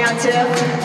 out to?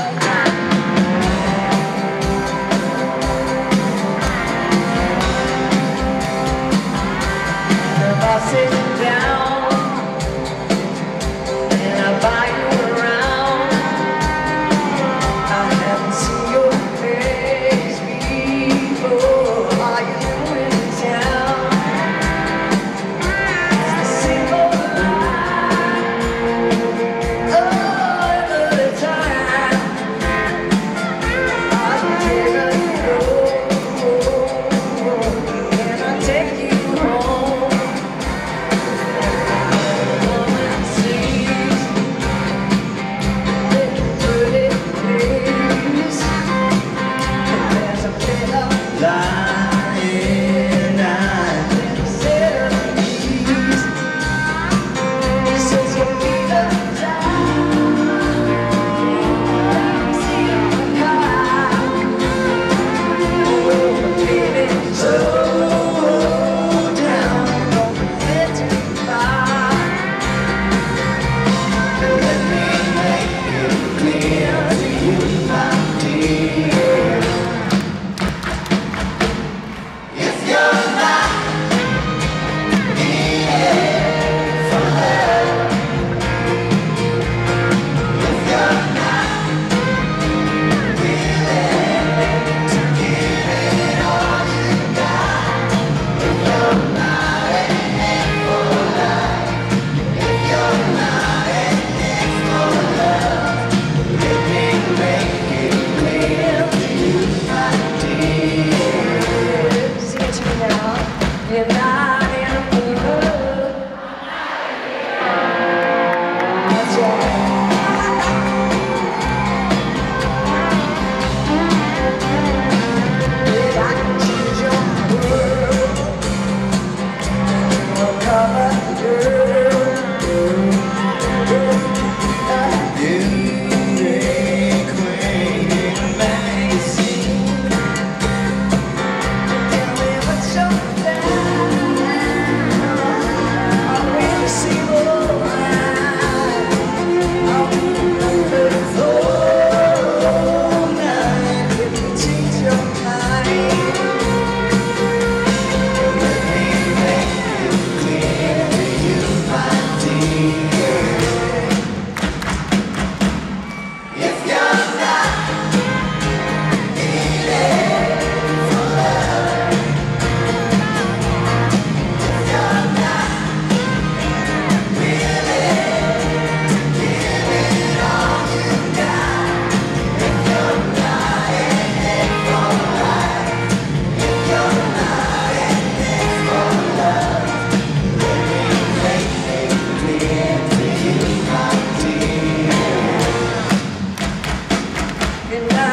And I